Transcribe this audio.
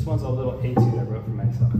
This one's a little etude I wrote for myself.